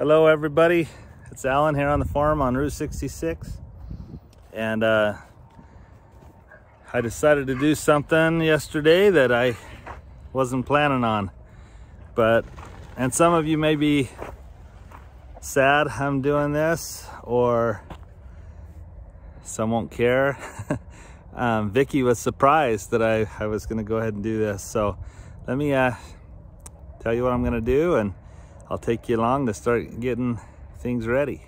Hello everybody, it's Alan here on the farm on Route 66 and uh, I decided to do something yesterday that I wasn't planning on. But and some of you may be sad I'm doing this or some won't care. Um, Vicky was surprised that I, I was gonna go ahead and do this. So let me uh, tell you what I'm gonna do and I'll take you along to start getting things ready.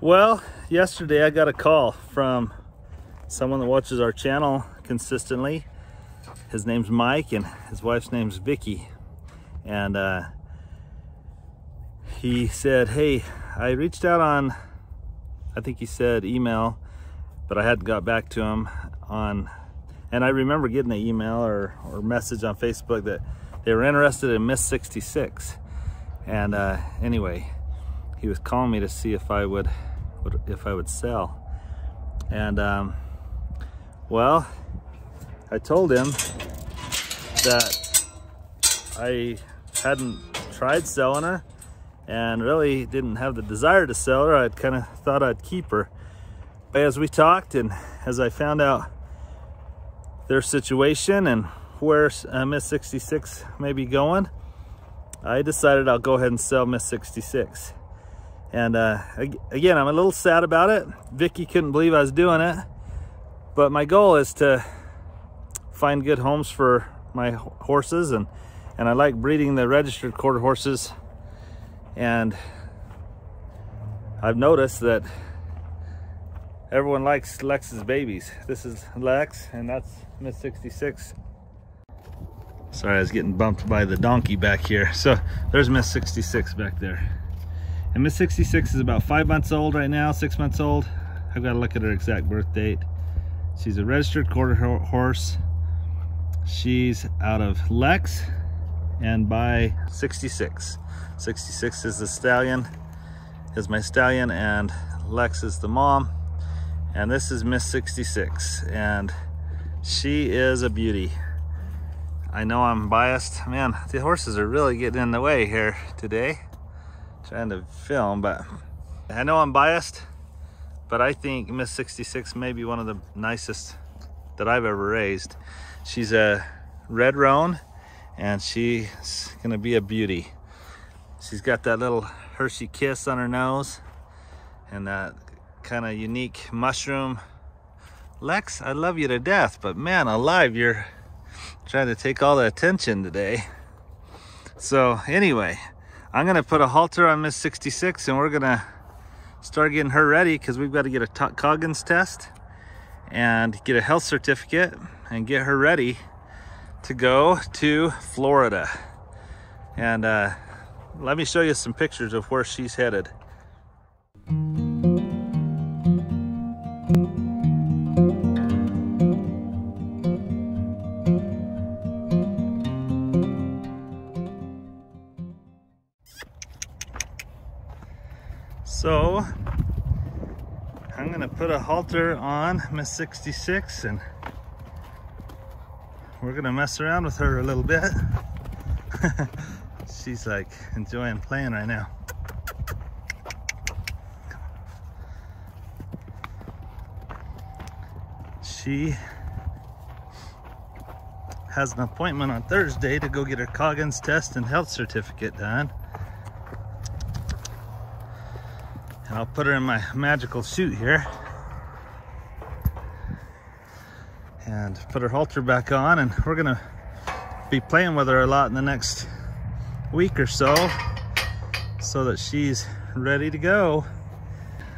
Well, yesterday I got a call from someone that watches our channel consistently. His name's Mike and his wife's name's Vicky. And uh, he said, hey, I reached out on, I think he said email, but I hadn't got back to him on, and I remember getting an email or, or message on Facebook that they were interested in Miss 66. And uh, anyway, he was calling me to see if I would would, if I would sell. And um, well, I told him that I hadn't tried selling her and really didn't have the desire to sell her. I'd kind of thought I'd keep her. But as we talked and as I found out their situation and where uh, Miss 66 may be going, I decided I'll go ahead and sell Miss 66. And uh, again, I'm a little sad about it. Vicky couldn't believe I was doing it. But my goal is to find good homes for my horses and, and I like breeding the registered quarter horses. And I've noticed that everyone likes Lex's babies. This is Lex and that's Miss 66. Sorry, I was getting bumped by the donkey back here. So there's Miss 66 back there. And Miss 66 is about five months old right now, six months old. I've got to look at her exact birth date. She's a registered quarter horse. She's out of Lex and by 66. 66 is the stallion, is my stallion, and Lex is the mom. And this is Miss 66, and she is a beauty. I know I'm biased. Man, the horses are really getting in the way here today trying to film, but I know I'm biased, but I think Miss 66 may be one of the nicest that I've ever raised. She's a red roan and she's gonna be a beauty. She's got that little Hershey kiss on her nose and that kind of unique mushroom. Lex, I love you to death, but man alive, you're trying to take all the attention today. So anyway, I'm gonna put a halter on Miss 66 and we're gonna start getting her ready because we've got to get a Coggins test and get a health certificate and get her ready to go to Florida. And uh, let me show you some pictures of where she's headed. Put a halter on Miss 66 and we're gonna mess around with her a little bit. She's like enjoying playing right now. She has an appointment on Thursday to go get her Coggins test and health certificate done. And I'll put her in my magical suit here. And put her halter back on and we're gonna be playing with her a lot in the next week or so so that she's ready to go.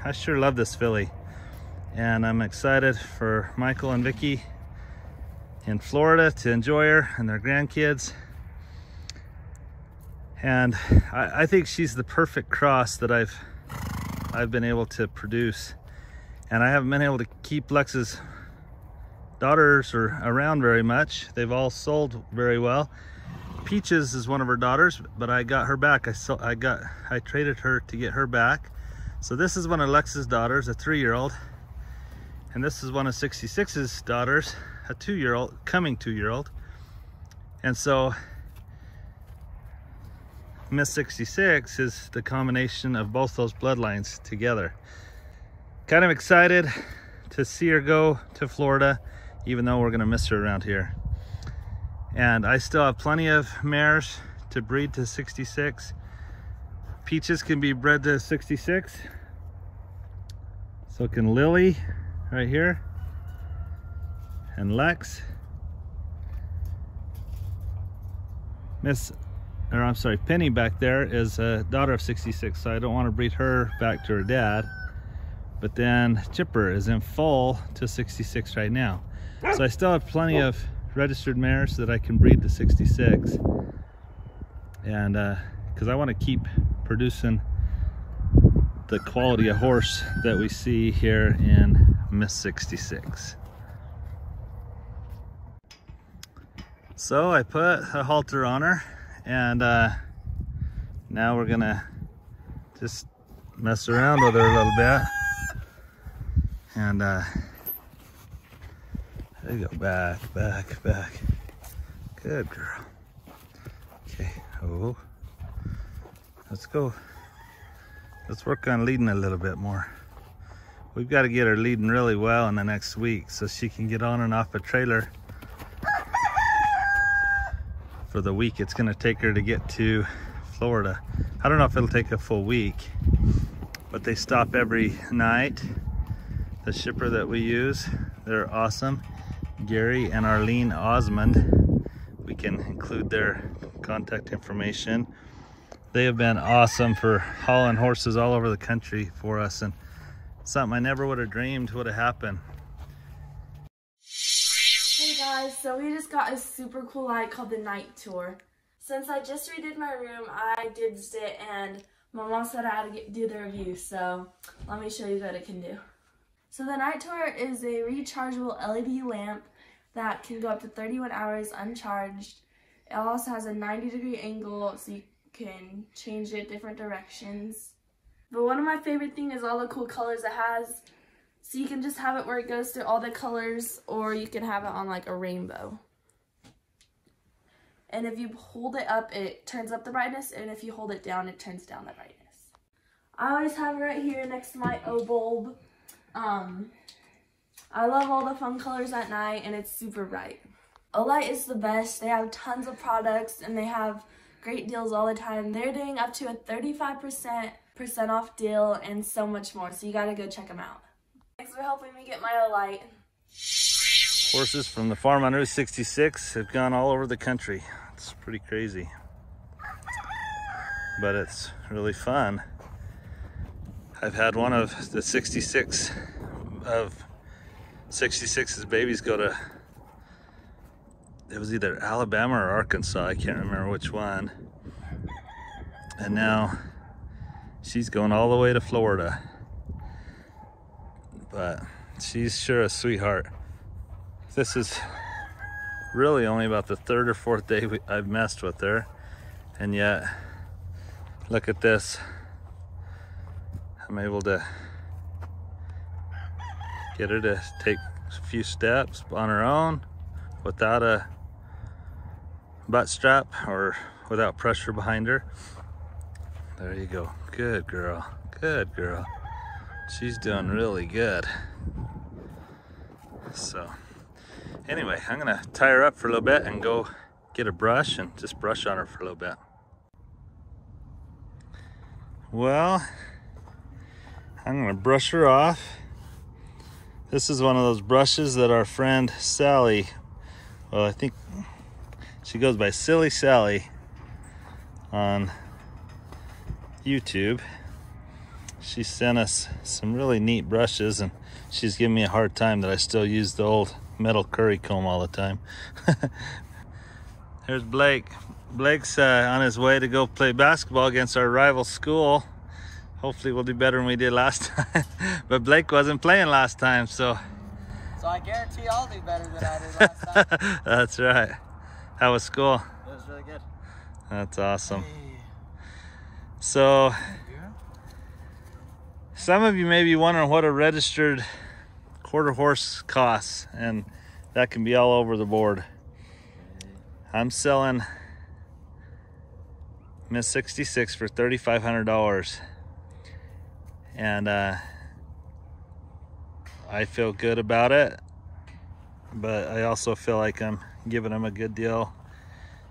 I sure love this filly and I'm excited for Michael and Vicky in Florida to enjoy her and their grandkids. And I, I think she's the perfect cross that I've I've been able to produce And I haven't been able to keep Lex's daughters are around very much. They've all sold very well. Peaches is one of her daughters, but I got her back. I saw, I got, I traded her to get her back. So this is one of Lex's daughters, a three-year-old. And this is one of 66's daughters, a two-year-old, coming two-year-old. And so Miss 66 is the combination of both those bloodlines together. Kind of excited to see her go to Florida, even though we're gonna miss her around here. And I still have plenty of mares to breed to 66. Peaches can be bred to 66. So can Lily right here. And Lex. Miss, or I'm sorry, Penny back there is a daughter of 66, so I don't want to breed her back to her dad. But then Chipper is in full to 66 right now. So I still have plenty of registered mares that I can breed to 66. And uh because uh, I want to keep producing the quality of horse that we see here in Miss 66. So I put a halter on her and uh, now we're gonna just mess around with her a little bit. And uh, there you go, back, back, back. Good girl. Okay, oh, let's go. Let's work on leading a little bit more. We've got to get her leading really well in the next week so she can get on and off a trailer for the week it's going to take her to get to Florida. I don't know if it'll take a full week, but they stop every night. The shipper that we use, they're awesome. Gary and Arlene Osmond. We can include their contact information. They have been awesome for hauling horses all over the country for us and something I never would have dreamed would have happened. Hey guys, so we just got a super cool light called the Nightour. Since I just redid my room, I did it and my mom said I had to get, do the review, so let me show you what it can do. So the Nightour is a rechargeable LED lamp that can go up to 31 hours uncharged. It also has a 90 degree angle so you can change it different directions. But one of my favorite things is all the cool colors it has. So you can just have it where it goes through all the colors or you can have it on like a rainbow. And if you hold it up, it turns up the brightness. And if you hold it down, it turns down the brightness. I always have it right here next to my Obulb. Um, I love all the fun colors at night and it's super bright. Olight is the best. They have tons of products and they have great deals all the time. They're doing up to a 35% off deal and so much more. So you gotta go check them out. Thanks for helping me get my Olight. Horses from the farm on Route 66 have gone all over the country. It's pretty crazy. But it's really fun. I've had one of the 66 of 66's babies go to it was either Alabama or Arkansas, I can't remember which one. And now she's going all the way to Florida. But she's sure a sweetheart. This is really only about the third or fourth day I've messed with her. And yet, look at this. I'm able to get her to take a few steps on her own without a butt strap or without pressure behind her. There you go. Good girl. Good girl. She's doing really good. So, anyway, I'm to tie her up for a little bit and go get a brush and just brush on her for a little bit. Well, I'm to brush her off. This is one of those brushes that our friend Sally, well, I think she goes by Silly Sally on YouTube. She sent us some really neat brushes and she's giving me a hard time that I still use the old metal curry comb all the time. There's Blake. Blake's uh, on his way to go play basketball against our rival school. Hopefully we'll do better than we did last time. but Blake wasn't playing last time, so. So I guarantee I'll do better than I did last time. That's right. How was school? it was really good. That's awesome. Hey. So, Yeah. some of you may be wondering what a registered quarter horse costs, and that can be all over the board. I'm selling Miss 66 for $3,500. And uh, I feel good about it, but I also feel like I'm giving them a good deal.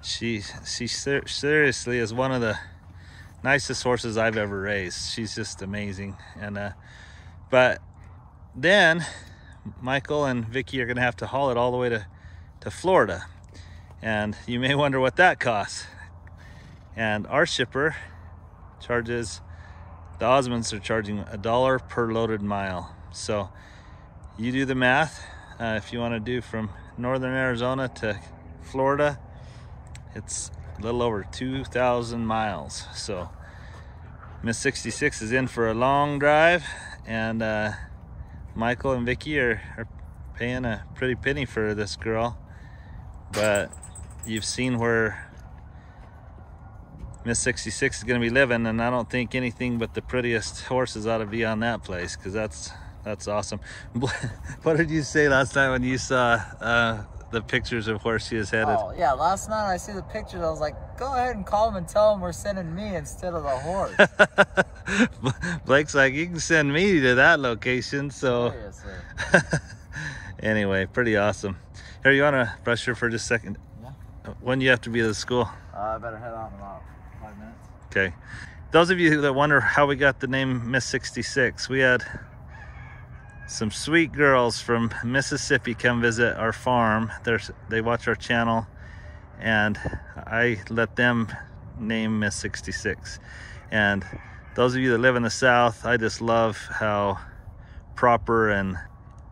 She, she ser- seriously is one of the nicest horses I've ever raised. She's just amazing. And, uh, but then Michael and Vicky are to have to haul it all the way to, to Florida. And you may wonder what that costs. And our shipper charges, the Osmonds are charging a dollar per loaded mile. So you do the math. Uh, if you want to do from northern Arizona to Florida, it's a little over 2,000 miles. So Miss 66 is in for a long drive, and uh, Michael and Vicky are, are paying a pretty penny for this girl. But you've seen where Miss 66 is going to be living, and I don't think anything but the prettiest horses ought to be on that place because that's that's awesome. what did you say last night when you saw uh, the pictures of where she is headed? Oh yeah, last night I see the pictures. I was like, go ahead and call them and tell them we're sending me instead of the horse. Blake's like, you can send me to that location. So Seriously. anyway, pretty awesome. Here, you want to brush her for just a second? Yeah. When do you have to be at the school? Uh, I better head out and about Okay. Those of you that wonder how we got the name Miss 66, we had some sweet girls from Mississippi come visit our farm. They're, they watch our channel, and I let them name Miss 66. And those of you that live in the South, I just love how proper and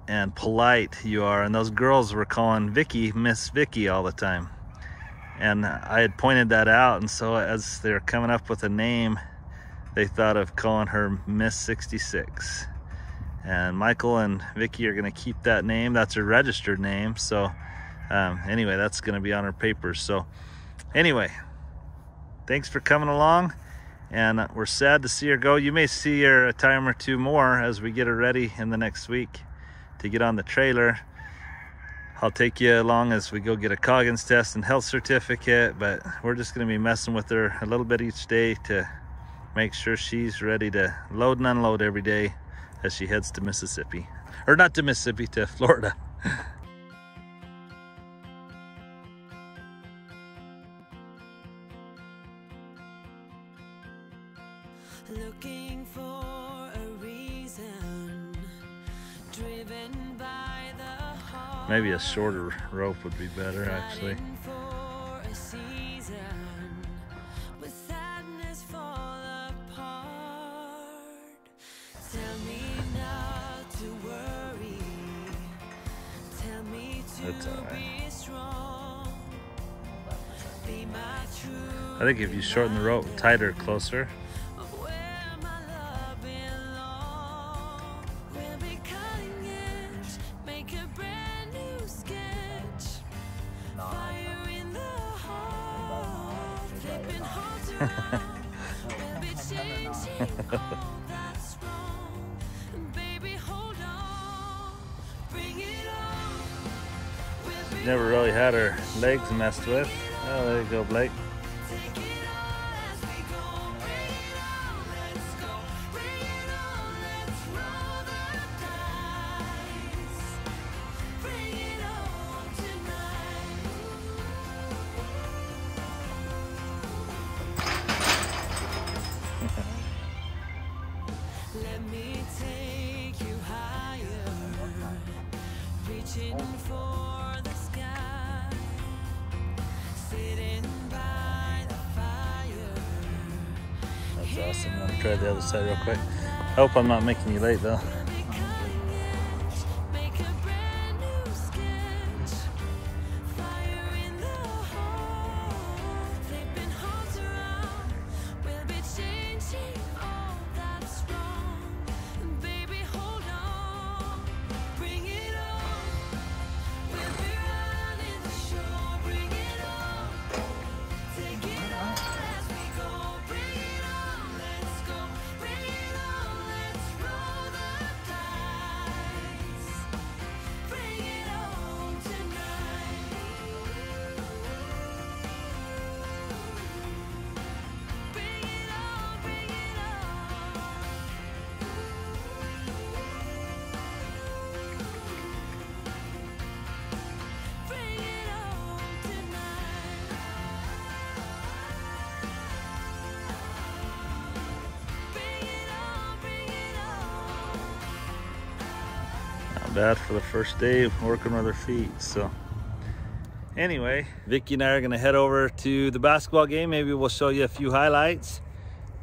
and polite you are. And those girls were calling Vicky Miss Vicky all the time. And I had pointed that out, and so as they were coming up with a name, they thought of calling her Miss 66 and Michael and Vicky are going to keep that name. That's her registered name. So, um, anyway, that's going to be on her papers. So, anyway, thanks for coming along, and we're sad to see her go. You may see her a time or two more as we get her ready in the next week to get on the trailer. I'll take you along as we go get a Coggins test and health certificate, but we're just going to be messing with her a little bit each day to make sure she's ready to load and unload every day as she heads to Mississippi. Or not to Mississippi, to Florida. Maybe a shorter rope would be better, actually. fighting for a season, with sadness fall apart. Tell me not to worry. Tell me to That's all right. be strong. Be my true I think if you shorten the rope tighter, closer, never really had her legs messed with. Oh, there you go, Blake. Awesome. Let me try the other side real quick. I hope I'm not making you late, though. Bad for the first day of working with her feet. So anyway, Vicky and I are gonna head over to the basketball game. Maybe we'll show you a few highlights.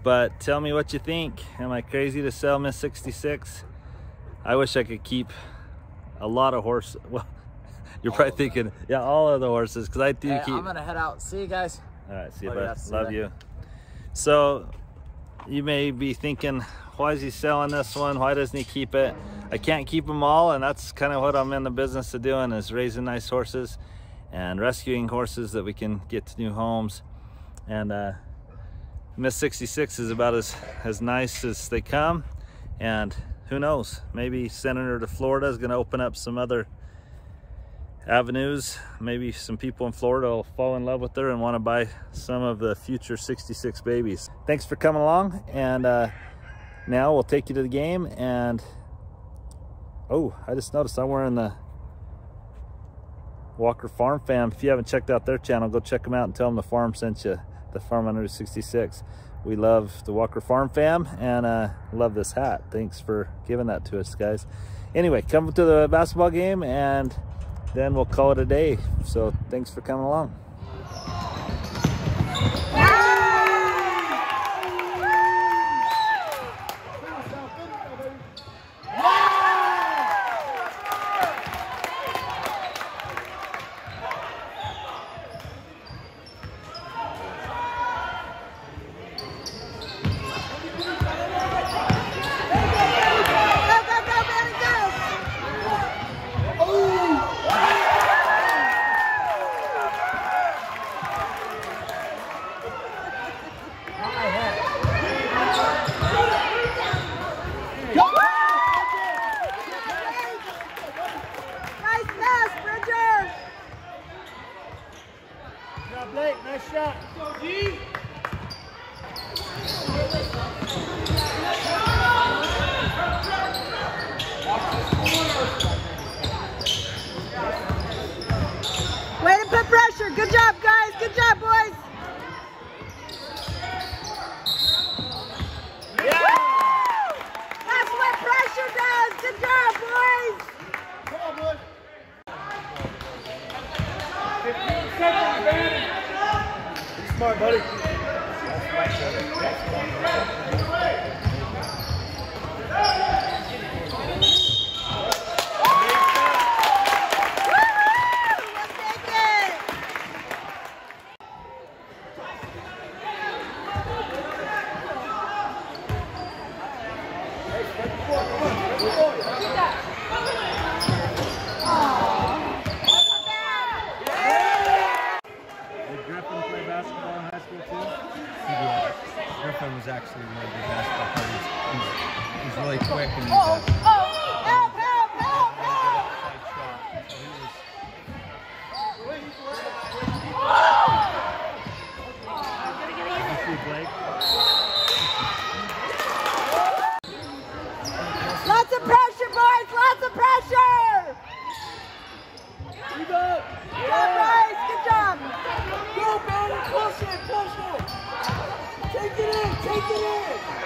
But tell me what you think. Am I crazy to sell Miss 66? I wish I could keep a lot of horses. Well, you're probably thinking, yeah, all of the horses, because I do Hey, keep. I'm gonna head out. See you guys. All right, see you, Love you, bud. Love you. So, you may be thinking, why is he selling this one? Why doesn't he keep it? I can't keep them all, and that's kind of what I'm in the business of doing: is raising nice horses and rescuing horses that we can get to new homes. And uh, Miss 66 is about as as nice as they come, and who knows? Maybe sending her to Florida is going to open up some other avenues. Maybe some people in Florida will fall in love with her and want to buy some of the future 66 babies. Thanks for coming along. And uh, now we'll take you to the game. And oh, I just noticed I'm wearing the Walker Farm fam. If you haven't checked out their channel, go check them out and tell them the farm sent you, the Farm Under 66. We love the Walker Farm fam and uh, love this hat. Thanks for giving that to us, guys. Anyway, come to the basketball game and then we'll call it a day. So thanks for coming along. Nice pass, Bridger! Blake, nice shot. Way to put pressure. Good job, guys. Good job, boys. That's what pressure does. Good job, boys. Smart, buddy. We'll take it. Did Griffin play basketball in high school too? Griffin was actually really good basketball player. He's, he's, he's really quick and he's Oh, oh a oh, help, help, help, help. tight shot. So he was Did you see Blake? Lots of pressure, boys. Lots of pressure. Good job, boys. Good job. Go, man. Push it, push it. Take it in, take it in.